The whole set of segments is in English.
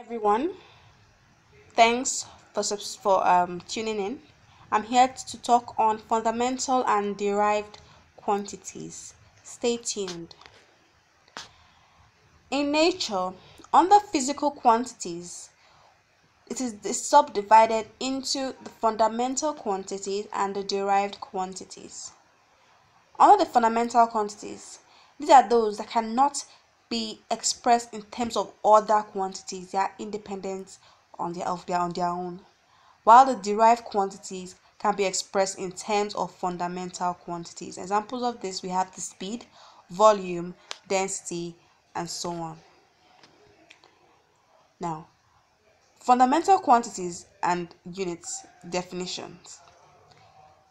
everyone. Thanks for for um, tuning in. I'm here to talk on fundamental and derived quantities. Stay tuned. In nature under physical quantities it is subdivided into the fundamental quantities and the derived quantities. Under the fundamental quantities these are those that cannot be expressed in terms of other quantities. They are independent on their of their on their own. While the derived quantities can be expressed in terms of fundamental quantities. Examples of this we have the speed, volume, density, and so on. Now, fundamental quantities and units definitions.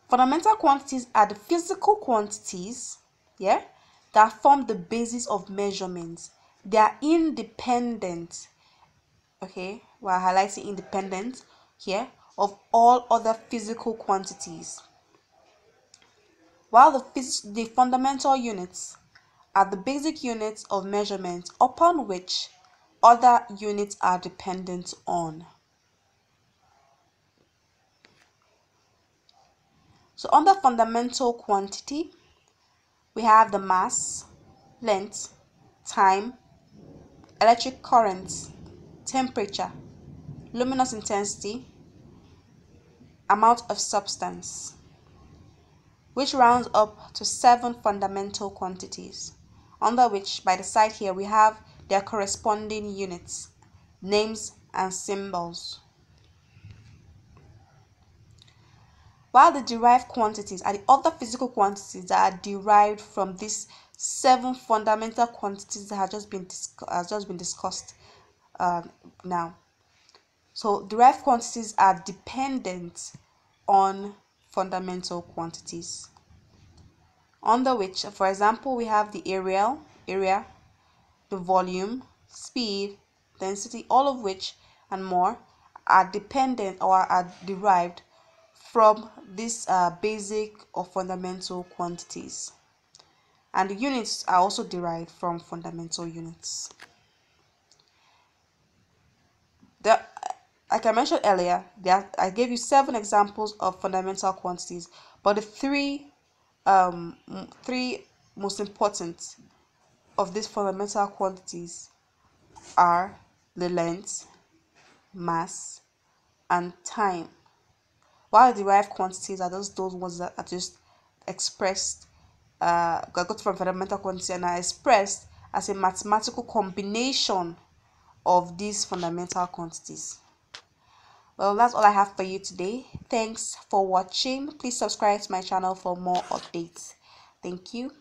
Fundamental quantities are the physical quantities, yeah, that form the basis of measurements. They are independent. Okay, we're highlighting independent here of all other physical quantities. While the, phys- the fundamental units are the basic units of measurement upon which other units are dependent on. So under fundamental quantity, we have the mass, length, time, electric current, temperature, luminous intensity, amount of substance, which rounds up to seven fundamental quantities, under which by the side here we have their corresponding units, names, and symbols. While the derived quantities are the other physical quantities that are derived from these seven fundamental quantities that have just been has just been discussed uh, now. So derived quantities are dependent on fundamental quantities under which for example we have the area area the volume speed density all of which and more are dependent or are derived from these uh, basic or fundamental quantities. And the units are also derived from fundamental units. The, like I mentioned earlier, there, I gave you seven examples of fundamental quantities, but the three, um, three most important of these fundamental quantities are the length, mass, and time while derived quantities are just those ones that are just expressed uh got from fundamental quantity and are expressed as a mathematical combination of these fundamental quantities. Well that's all i have for you today. Thanks for watching. Please subscribe to my channel for more updates. Thank you